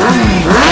Vroom, vroom.